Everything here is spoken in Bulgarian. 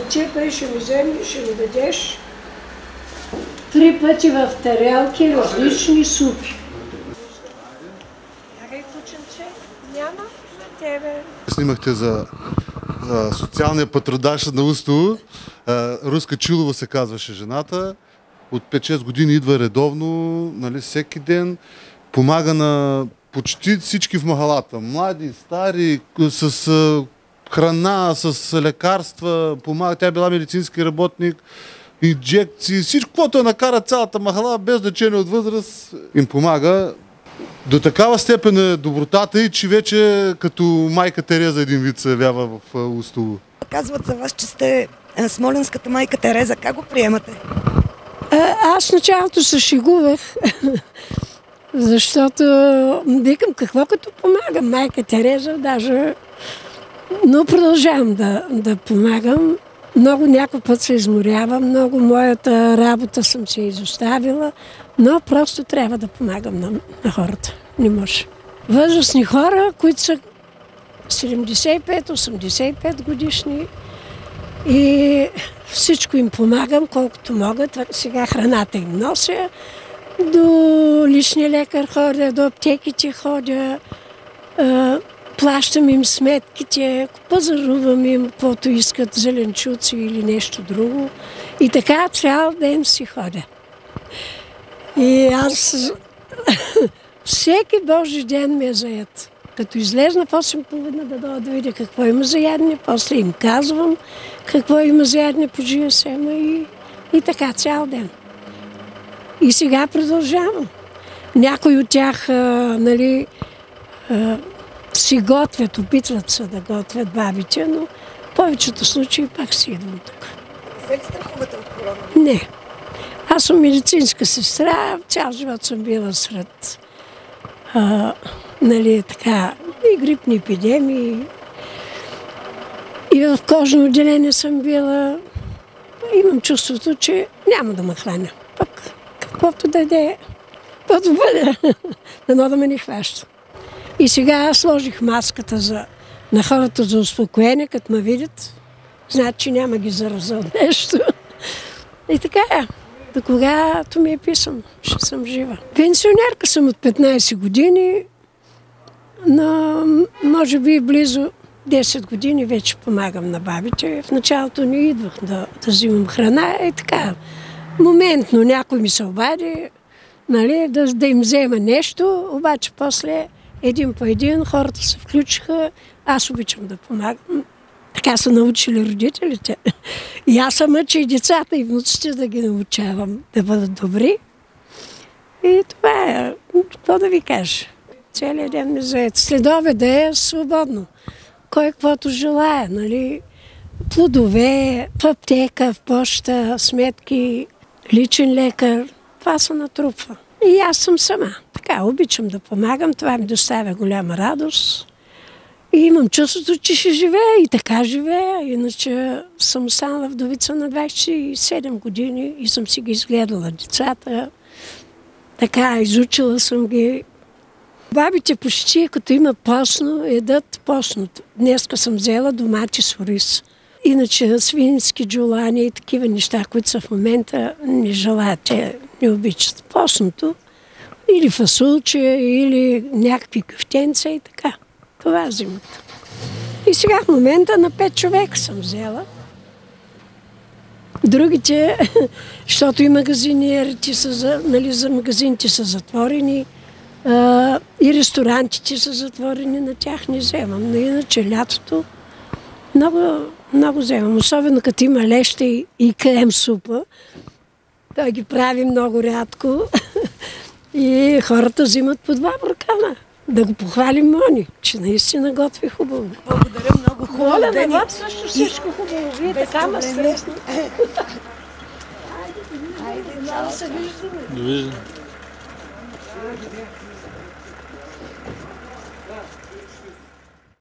Отчипай, ще ми вземеш, ще ми дадеш три пъти в тарелки различни супи. Няма за тебе. Снимахте за а, социалния патрудаж на Устово. Руска Чилова се казваше жената. От 5-6 години идва редовно, нали, всеки ден. Помага на почти всички в махалата. Млади, стари, с а, храна, с лекарства. Помага. Тя е била медицински работник инжекции, всичко, което накара цялата махала, без значение от възраст, им помага. До такава степен е добротата и че вече като майка Тереза един вид се явява в Устово. Казват за вас, че сте смоленската майка Тереза. Как го приемате? А, аз началото се шегувах, защото викам какво като помагам. Майка Тереза даже... Но продължавам да, да помагам. Много някой път се изморявам, много моята работа съм се изоставила, но просто трябва да помагам на, на хората. Не може. Възрастни хора, които са 75-85 годишни и всичко им помагам, колкото мога. Сега храната им нося, до личния лекар ходя, до аптеките ходя, плащам им сметките, пазарувам им, каквото искат, зеленчуци или нещо друго. И така цял ден си ходя. И аз всеки Божи ден ми е заед. Като излезна в 8.30 да дойда да видя какво има за ядене, после им казвам какво има за ядене по GSM и, и така цял ден. И сега продължавам. Някои от тях, а, нали, а, си готвят, опитват се да готвят бабите, но в повечето случаи пак си идвам тук. Не се ли страхувате от корона? Не. Аз съм медицинска сестра, цял живот съм била сред а, нали, така, и грипни епидемии. И в кожно отделение съм била. Имам чувството, че няма да ме храня. Пък каквото да е, каквото бъде, дано да ме не хваща. И сега аз сложих маската за, на хората за успокоение, като ме видят, знаят, че няма ги зараза от нещо. И така е. До когато ми е писано, ще съм жива. Пенсионерка съм от 15 години, но може би близо 10 години вече помагам на бабите. В началото не идвах да, да взимам храна и така. Моментно някой ми се обади, нали, да, да им взема нещо, обаче после един по един хората се включиха. Аз обичам да помагам. Така са научили родителите. И аз съм мъча и децата и внуците да ги научавам да бъдат добри. И това е, какво да ви кажа. Целият ден ми заед. Следове да е свободно. Кой каквото желая, нали? Плодове, в аптека, в почта, сметки, личен лекар. Това се натрупва. И аз съм сама. Така, обичам да помагам. Това ми доставя голяма радост. И имам чувството, че ще живея и така живея. Иначе съм станала вдовица на 27 години и съм си ги изгледала децата. Така, изучила съм ги. Бабите почти, като има постно, едат постното. Днеска съм взела домати с ориз. Иначе свински джулани и такива неща, които са в момента, не желаят, не обичат. Постното или фасулче, или някакви къвтенца и така. Това е зимата. И сега в момента на пет човека съм взела. Другите, защото и магазинерите са, нали, за магазините са затворени, а, и ресторантите са затворени, на тях не вземам. Но иначе лятото много, много вземам. Особено като има леща и, и крем супа. Той ги прави много рядко. И хората взимат по два буркана. Да го похвалим Мони, че наистина готви хубаво. Благодаря много хубаво. Моля, ден. на вас също всичко хубаво. Вие така ме срещнете. Айде, Много се виждаме. Довиждане.